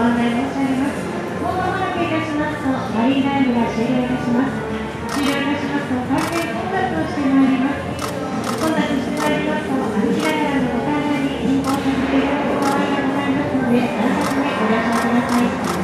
ご案内申し上げますこのままでいたします。とマリーライブが終了いたします終了いたしますと大変混雑をしてまいります混雑してまいりますと歩きながらのご案に変更させていただく場合がございますのであらかおめご了承ください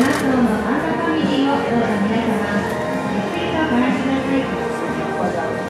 Gracias.